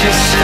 just